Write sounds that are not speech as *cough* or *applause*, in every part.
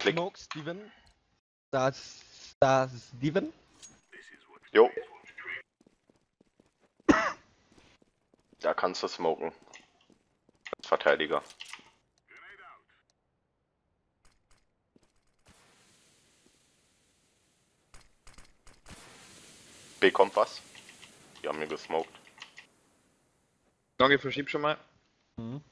Klick. Smoke, Steven. Da ist, da Steven. Jo. *coughs* Da kannst du smoken. Als Verteidiger. B kommt was. Die haben mir gesmoked. Doggy verschiebt schon mal. Mhm.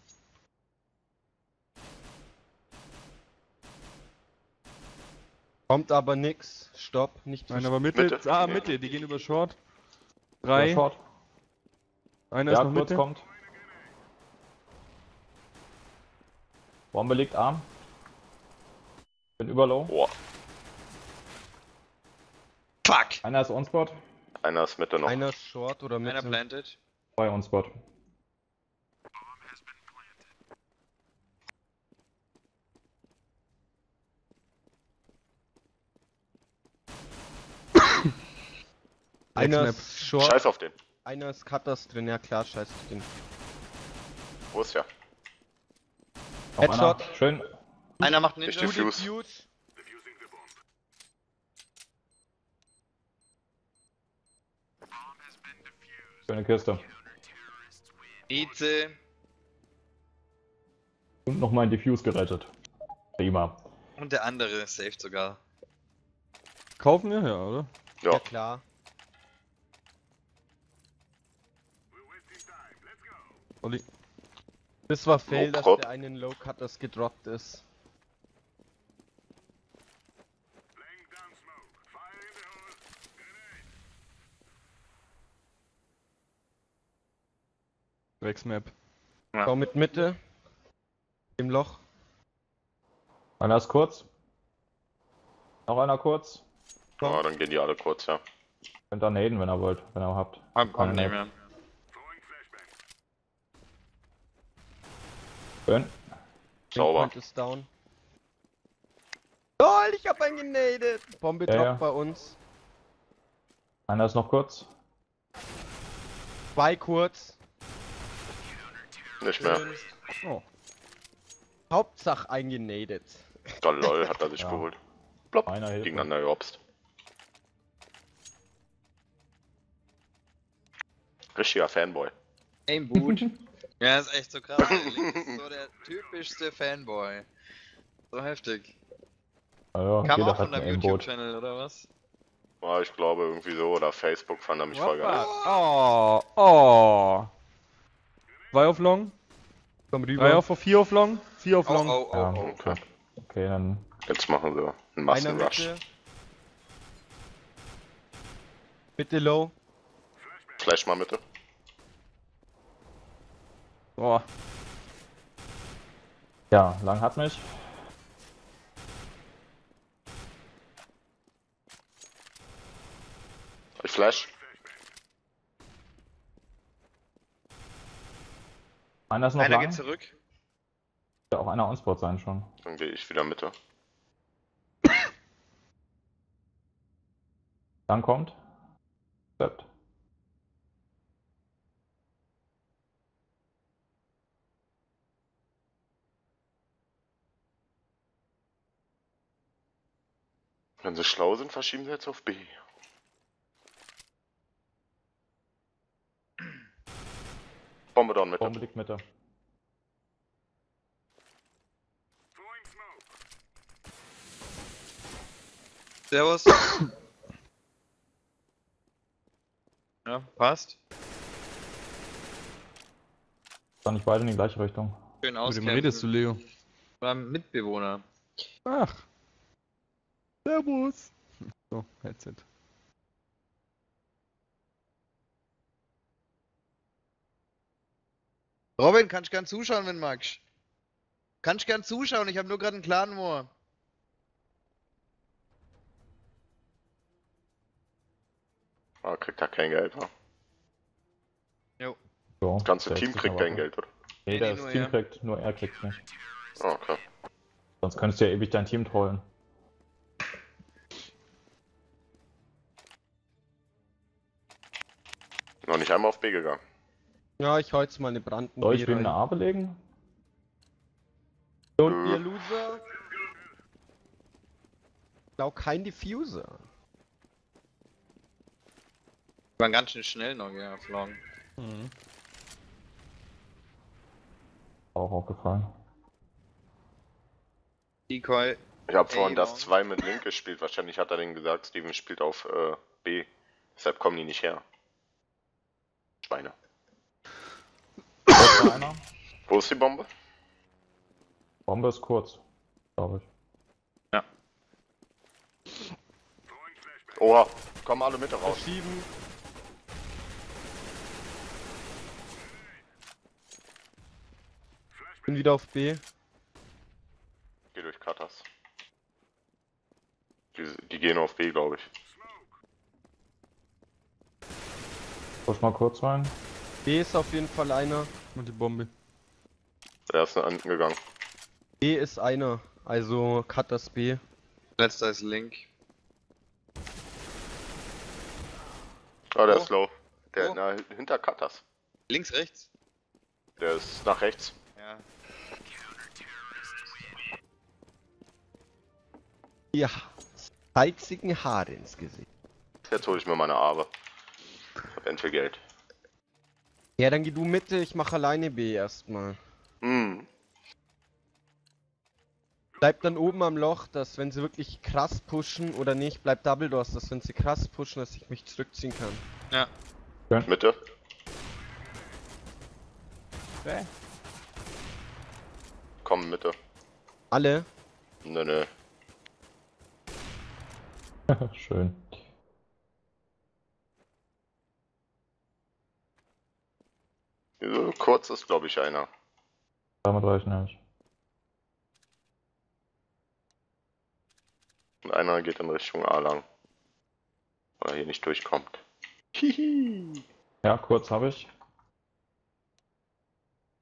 Kommt aber nix. Stopp, nicht Nein, aber Mitte. Mitte. Ah. Mitte, die gehen über Short. Drei. Short. Einer Ja, ist noch kurz Mitte. kommt. Bombe liegt arm. Bin über low. Boah, Fuck! Einer ist on-spot. einer ist Mitte noch. Einer Short oder Einer Mitte. planted. Zwei on-spot. Einer ist Short. Scheiß auf den. Einer ist Cutters drin. Ja klar, scheiß auf den. Wo ist der? Headshot. einer. Schön. Einer macht Ich Ninja. defuse. Defuse. Schöne Kiste. Easy. Und noch mein Diffuse gerettet. Prima. Und der andere saved sogar. Kaufen wir? Ja, oder? Ja, Ja, klar. Olli. Das war fail, Low dass der einen Low Cutters gedroppt ist. Drecksmap. Schau mit Mitte. Im Loch. Einer ist kurz. Noch einer kurz. ja, dann gehen die alle kurz, ja. Könnt ihr naden, wenn ihr wollt, wenn ihr habt. Komm, komm, Schön. Sauber. Ist down. Lol, ich hab einen genadet. Bombe Ja, droppt ja. bei uns. Einer ist noch kurz. Zwei kurz. Nicht mehr. Oh. Hauptsache eingenadet. Da lol *laughs* hat er sich Ja. geholt. Plopp. Einer. Gegeneinander gehopst. Richtiger Fanboy. Aim Boot. *laughs* ja, ist echt so krass. ey. *laughs* Link ist so der typischste Fanboy. So heftig. Ja, ja, Kam auch von deinem. YouTube-Channel, oder was? Ja, ich glaube irgendwie so. Oder Facebook fand er mich voll geil. Oh, oh. Zwei auf Long, Komm drei auf, vier auf Long, vier auf Oh, Long. oh, oh, Ja, oh. Okay. Okay, dann Jetzt machen sie einen Massenrush. Mitte low. Flash mal Mitte. Oh, Ja, lang hat mich. Ich Flash. Einer ist noch Einer lang. geht zurück. Ja, auch einer on-spot sein schon. Dann gehe ich wieder Mitte. Dann kommt. Wenn sie schlau sind, verschieben sie jetzt auf B. Bombe down Mitte. Bombe liegt Mitte. Servus. *coughs* ja, passt. Dann nicht beide in die gleiche Richtung. Schön mit dem auskämpfen. redest du, Leo? Beim Mitbewohner. Ach. Servus. So, Headset. Robin, kannst gern zuschauen, wenn magst. Kannst gern zuschauen, ich habe nur gerade einen Clan War. Ah, kriegt er kein Geld, wa? So, Das ganze Team kriegt kein Geld, oder? Nee, das Team kriegt, nur er kriegt nicht. Ah, okay. Sonst könntest du ja ewig dein Team trollen. Noch nicht einmal auf B gegangen. Ja, ich hau jetzt mal eine Branden. Soll ich wem eine A belegen? Don't be a loser. Blau kein Diffuser. Die waren ganz schön schnell noch, ja, Long. Mhm. Auch aufgefallen. Decoy. Ich habe Ey, vorhin das warum? 2 mit Link gespielt. Wahrscheinlich hat er den gesagt, Steven spielt auf äh, B. Deshalb kommen die nicht her. Schweine. Wo ist die Bombe? Bombe ist kurz, glaube ich. Oha, kommen alle Mitte raus. Verschieben. Bin wieder auf B. Geh durch Katas. Die, die gehen auf B, glaube ich. Push mal kurz rein. B ist auf jeden Fall einer. Und die Bombe. Der ist nach unten gegangen. B ist einer. Also cut das B. Letzter ist Link. Ah, der Oh. ist low. Der Oh. na, hinter Katas. Links, rechts? Der ist nach rechts. Ja. Ja. Salzigen Haare ins Gesicht. Jetzt hole ich mir meine Arbe. Ich hab endlich Geld. Ja, dann geh du Mitte, ich mach alleine B erstmal. Hm. Bleib dann oben am Loch, dass wenn sie wirklich krass pushen oder nicht, bleib Double Doors, dass wenn sie krass pushen, dass ich mich zurückziehen kann. Ja. Mitte. Bäh. Komm, Mitte. Alle? Nö, nö. *laughs* Schön. So kurz ist, glaube ich, einer. Damit reichen nämlich. Und einer geht in Richtung A lang. Weil er hier nicht durchkommt. Hihi. Ja, kurz habe ich.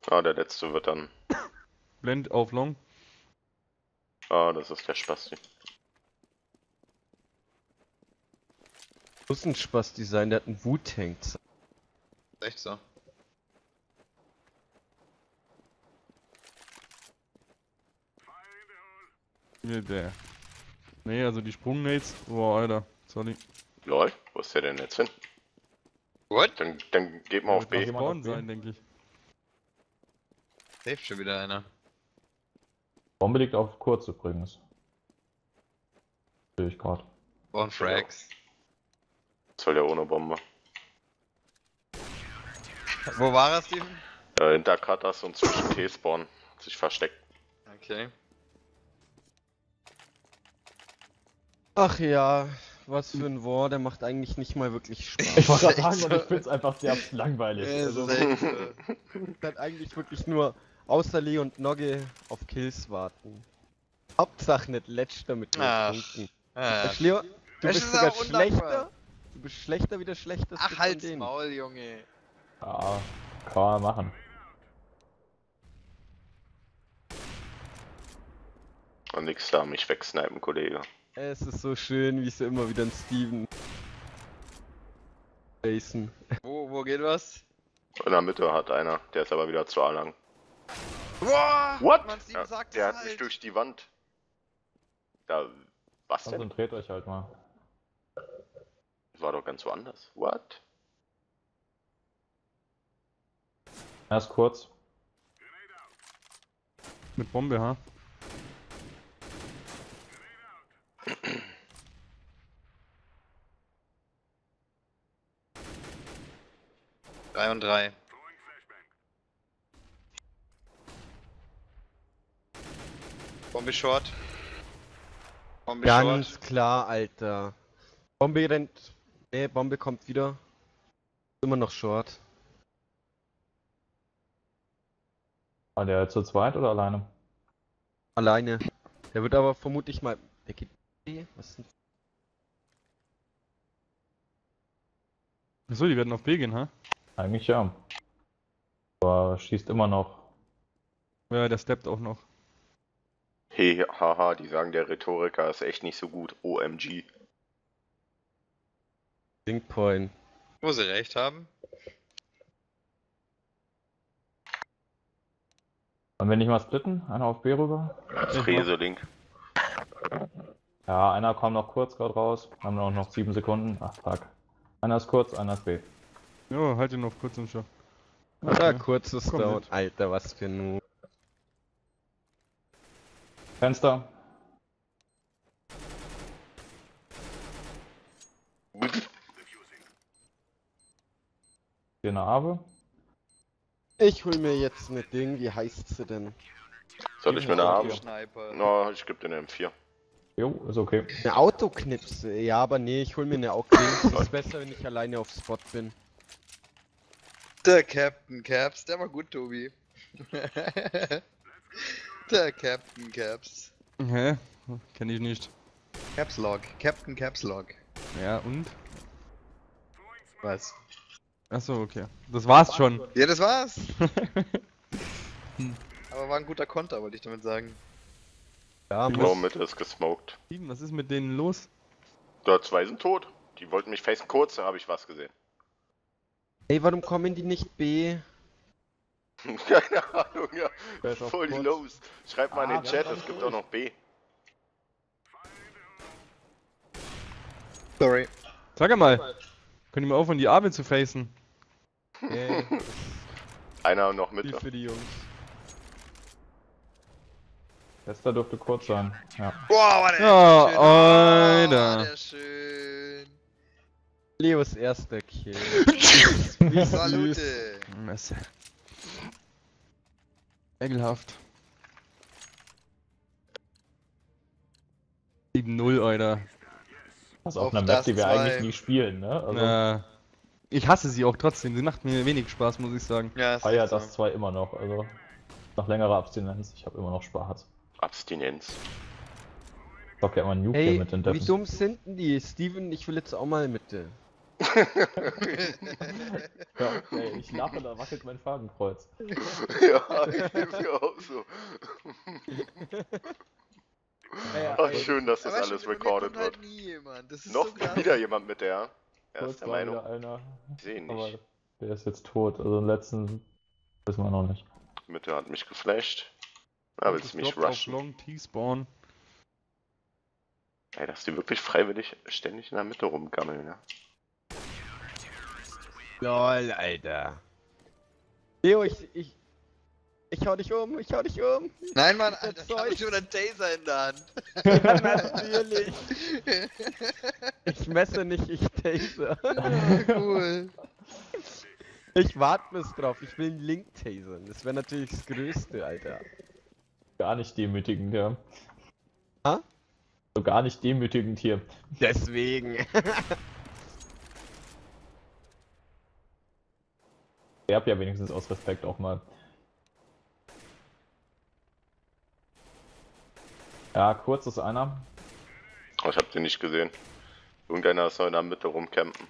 Ah, der letzte wird dann. Blend auf Long. Ah, das ist der Spasti. Muss ein Spaß sein, der hat einen Wu-Tank. Echt so. Hier, der. Nee, also die Sprungnades. Boah, Alter. Sorry. Lol, wo ist der denn jetzt hin? What? Dann, dann geht mal auf B. jemand Spawn sein, denke ich. Safe schon wieder einer. Bombe liegt auf kurz übrigens. Sehe ich gerade. Und Frags. Soll ja ohne Bombe. Wo war er, Steven? Äh, hinter Katas und zwischen T-Spawn. Sich versteckt. Okay. Ach ja, was für ein War, der macht eigentlich nicht mal wirklich Spaß. Ich wollte sagen, und so. ich finde es einfach sehr langweilig. Also, Der hat eigentlich wirklich nur außer Lee und Nogge auf Kills warten. Hauptsache nicht letzter mit den Ach. Punkten. Ah, Ach, Leo, du bist ist sogar schlechter. Du bist schlechter wie der schlechteste Ach, von halt's denen. Maul, Junge. ja, kann man machen. Und nix da, mich wegsnipen, Kollege. Es ist so schön, wie sie immer wieder einen Steven facen. Wo, wo geht was? In der Mitte hat einer, der ist aber wieder zu A lang. Boah! What? Man, Steven Ja, sagt der es hat mich halt. durch die Wand. Da. Was denn? Konzentriert euch halt mal. Das war doch ganz woanders. What? Erst kurz. Mit Bombe, ha? Drei und drei. Bombe short. Bombe Ganz short. klar, Alter. Bombe rennt. Nee, Bombe kommt wieder. Immer noch short. War der zu zweit oder alleine? Alleine. Der wird aber vermutlich mal. Der geht. Was ist denn? Achso, die werden auf B gehen, ha? Eigentlich ja. Aber schießt immer noch. Ja, der steppt auch noch. Hey, haha, die sagen, der Rhetoriker ist echt nicht so gut. OMG. Linkpoint. Wo sie recht haben. Wollen wir nicht mal splitten? Einer auf B rüber? Fräse Link. Ja, einer kommt noch kurz gerade raus. Haben auch noch 7 Sekunden. Ach, fuck. Einer ist kurz, einer ist B. Jo, halt ihn noch kurz im Schau. Oder kurzes Komm Down. Alter, was für ein. Fenster. Hier eine Arbe. Ich hol mir jetzt ne Ding, wie heißt sie denn? Soll ich mir eine haben? Sniper. No, ich geb dir eine M4. Jo, ist okay. Eine Autoknipse. Ja, aber nee, ich hol mir eine Autoknipse. *laughs* ist besser, wenn ich alleine auf Spot bin. Der Captain Caps, der war gut, Tobi. *laughs* der Captain Caps. Hä? Kenn ich nicht. Caps Log. Captain Caps Log. Ja, und? Was? Achso, okay. Das war's schon. Ja, das war's. *laughs* Aber war ein guter Konter, wollte ich damit sagen. Ja, Blau. Mitte ist gesmoked. Steven, was ist mit denen los? Da zwei sind tot. Die wollten mich facen kurz, da habe ich was gesehen. Ey, warum kommen die nicht B? *laughs* Keine Ahnung, ja. Auf Voll die. Lows. Schreibt mal in Ah, den Chat, es gibt auch noch B. Sorry. Sag mal. Könnt ihr mal aufhören, die Abel zu facen? *laughs* Äh, Einer noch viel Mitte. für die Jungs. Fenster dürfte kurz sein. Ja. Boah, war der Ja, schön. Oh, Alter. war der schön. Leos erster Kill. *laughs* Wie. Salute. Messe. Ekelhaft. 7-0, Alter. Das ist auf Auf einer das Map, die wir zwei. eigentlich nie spielen, ne? Also Äh, ich hasse sie auch trotzdem. Sie macht mir wenig Spaß, muss ich sagen. Ja, ist feier echt so. das zwar immer noch, also nach längerer Abstinenz, ich habe immer noch Spaß. Abstinenz. Ich zock ja immer Nuke Hey, hier mit den wie Deppen. dumm sind denn die? Steven, ich will jetzt auch mal Mitte. *laughs* Ja, ey, ich lache, da wackelt mein Fadenkreuz. ja, ich mir auch so. Ach, schön, dass das Aber alles recorded halt wird. nie jemand. Das ist Noch so wieder jemand mit der. Er Kurz ist der Meinung. einer, Ich sehe ihn aber nicht. der ist jetzt tot. Also den letzten wissen wir noch nicht. Mitte hat mich geflasht. Na, willst du mich auf rushen? Long T-Spawn. Ey, dass die wirklich freiwillig ständig in der Mitte rumgammeln, ne? Lol, Alter. Leo, ich, ich, ich hau dich um, ich hau dich um. Nein, Mann, Das Alter, ich hab schon einen Taser in der Hand. Ja, *laughs* natürlich. Ich messe nicht, ich taser. cool. Ich warte bis drauf, ich will einen Link tasern. Das wäre natürlich das Größte, Alter. Gar nicht demütigend, ja. Ha? So gar nicht demütigend hier. Deswegen. *laughs* Sterb ja wenigstens aus Respekt auch mal. Ja, kurz ist einer. Oh, ich hab den nicht gesehen. Irgendeiner ist noch in der Mitte rumcampen.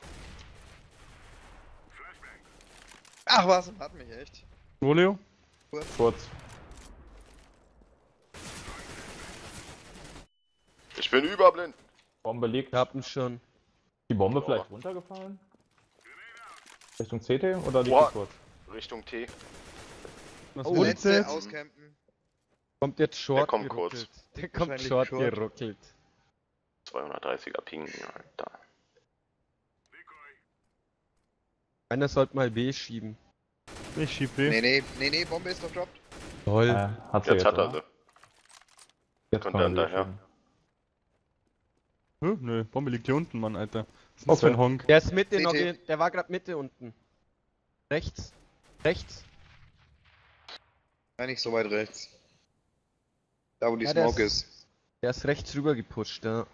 Ach was, hat mich echt. Wo, Leo? Kurz. Ich bin überblind. Bombe liegt. Ich hab ihn schon. Die Bombe Oh. vielleicht runtergefallen? Richtung CT oder liegt kurz? Richtung T. Was Oh, Letzte jetzt? auscampen. Kommt jetzt Short kommt geruckelt. Der kommt Short, Short. geruckelt. 230er Ping, Alter. Einer sollte mal B schieben. Ich schieb B. Nee, nee, nee, nee, Bombe ist doch droppt. Lol. Äh, hat sie Jetzt hat er sie. Jetzt Kommt er er hinterher. Hä? Nö, Bombe liegt hier unten, Mann, Alter. Ein Honk? Der ist Mitte noch, der war gerade Mitte unten. Rechts. Rechts. Nein, nicht so weit rechts. Da, wo die Ja, der Smoke ist- ist. Der ist rechts rüber gepusht, ja.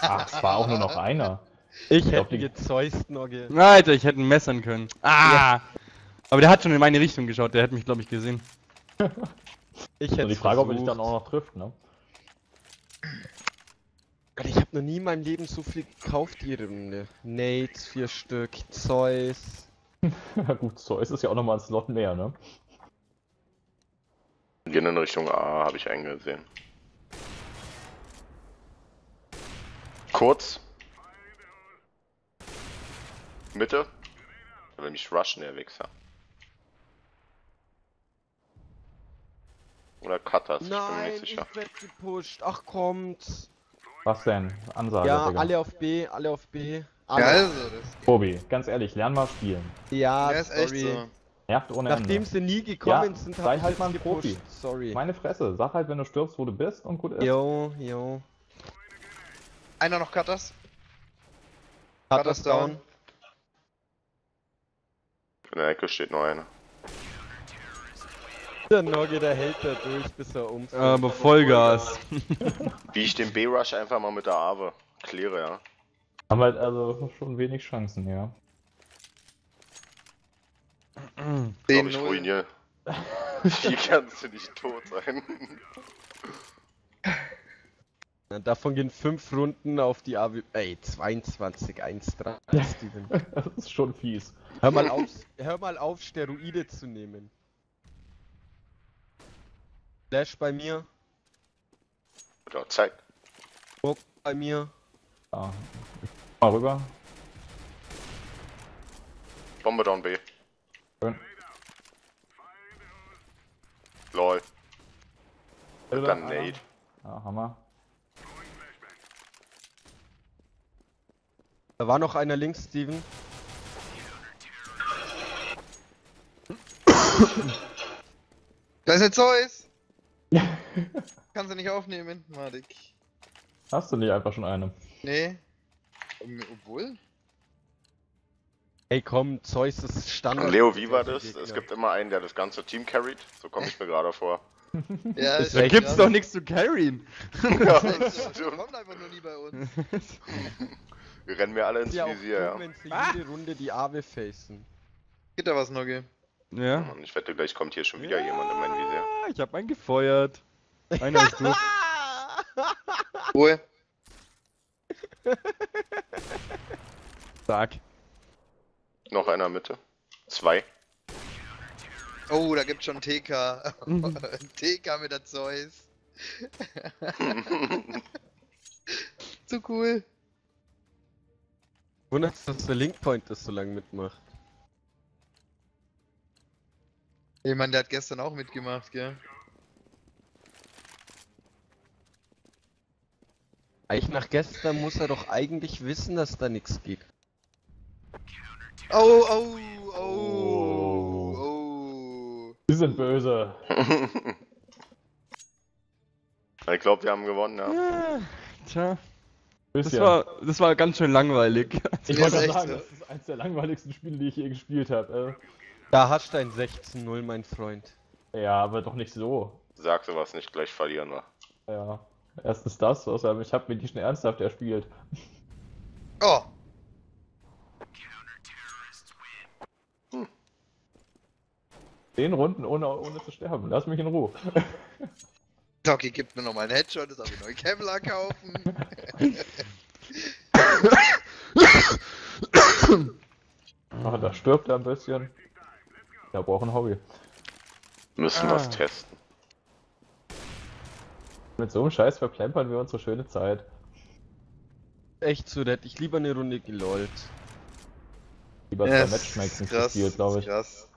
Ach, es war auch nur noch einer. Ich hätte die- gezeust, Nogge. Alter, ich hätte ihn messern können. Ah! Aber der hat schon in meine Richtung geschaut, der hätte mich, glaube ich, gesehen. *laughs* Ich Also hätte die Frage, ob er dich versucht. dann auch noch trifft, ne? Gott, ich habe noch nie in meinem Leben so viel gekauft die Runde. Nates, vier Stück, Zeus. Ja *laughs* gut, so ist ja auch nochmal ein Slot mehr, ne? Gehen in Richtung A, habe ich eingesehen. Kurz. Mitte. Er will mich rushen, der Wichser. Oder Cutters, ich bin mir Nein, nicht ich sicher. werd gepusht. Ach kommt. Was denn? Ansage, Ja, Digga. alle auf B, alle auf B. Ja, Alle. also, das Tobi, ganz ehrlich, lern mal spielen. Ja, ja, ist echt sorry. so. Nervt ohne Nachdem Ende. sie nie gekommen Ja, sind, sei hab ich halt jetzt mal ein gepusht. Profi. Sorry. Meine Fresse, sag halt, wenn du stirbst, wo du bist und gut ist. Jo, jo. Einer noch Cutters? Cutters down. In der Ecke steht noch einer. Der Nogge, der hält da durch, bis er umfällt. Aber Vollgas. *laughs* Wie ich den B-Rush einfach mal mit der Ave kläre, ja. Haben halt also schon wenig Chancen, ja. Glaub ich ruiniere. Hier *laughs* kannst du nicht tot sein. Davon gehen 5 Runden auf die AW. Ey, 22, 1, 3, Steven. *laughs* Das ist schon fies. Hör mal auf, hör mal auf, Steroide zu nehmen. Flash bei mir, auch Zeit. Smoke bei mir. Ja. Mal rüber. Bombe down B. Schön. Lol. Einer. Nade. Ja, Hammer. Da war noch einer links, Steven. Da ist jetzt Zeus! Kannst du nicht aufnehmen, Madik. Hast du nicht einfach schon eine? Nee. Obwohl? Ey, komm, Zeus ist Standard. Leo, wie war das? Es gibt immer einen, der das ganze Team carried. So komme ich mir gerade vor. *laughs* Ja, ist Da gibt's doch nichts zu carryen. ja, *laughs* Das stimmt. kommt einfach nur nie bei uns. *laughs* Wir rennen mir alle ins ja auch Visier, ja. wenn sie jede Runde die Awe facen. Geht da was, Nogge? Ja. Und ich wette, gleich kommt hier schon wieder jemand in mein Visier. Ah, Ich hab einen gefeuert. Einer ist tot. *laughs* Ruhe. Sag. Noch einer Mitte. Zwei. Oh, da gibt's schon TK. *laughs* TK mit der Zeus. *laughs* Zu cool. Wundert dass der Linkpoint das so lange mitmacht. Ich meine, der hat gestern auch mitgemacht, gell? Eigentlich nach gestern muss er doch eigentlich wissen, dass da nichts geht. Oh, oh, oh, oh. Die sind böse. *laughs* ich glaube, wir haben gewonnen, ja. Ja, Tja, das war, das war ganz schön langweilig. ich wollte sagen, so. das ist eines der langweiligsten Spiele, die ich je gespielt habe. Da hast du ein 16-0, mein Freund. Ja, aber doch nicht so. Sag sowas nicht, gleich verlieren wir. Ja. Erstens das, außerdem ich habe mir die schon ernsthaft erspielt. Oh, Zehn Runden ohne, ohne zu sterben. Lass mich in Ruhe. *laughs* Doki gibt mir nochmal einen Headshot, jetzt darf ich neue Kevlar kaufen. Ach, da stirbt er ein bisschen. Der braucht ein Hobby. Müssen Ah. was testen. Mit so einem Scheiß verplempern wir unsere schöne Zeit. Echt so, da hätte ich lieber eine Runde gelollt. Lieber Ja, zwei krass, gespielt, glaube ich. Krass.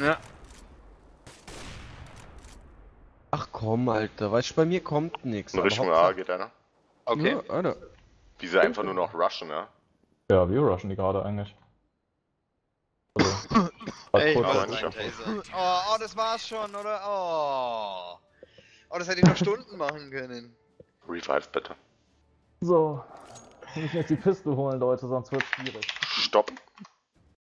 Ja. Alter, weißt du, bei mir kommt nichts. In Richtung A geht einer. Okay. Ja, Alter. Wie sie einfach nur noch rushen, ja. Ja, wir rushen die gerade eigentlich. Also, Ey, ich einen auf- Taser. Oh, oh, das war's schon, oder? Oh. Oh, das hätte ich noch Stunden machen können. Revive bitte. So. Ich muss jetzt die Pistole holen, Leute, sonst wird's schwierig. Stopp.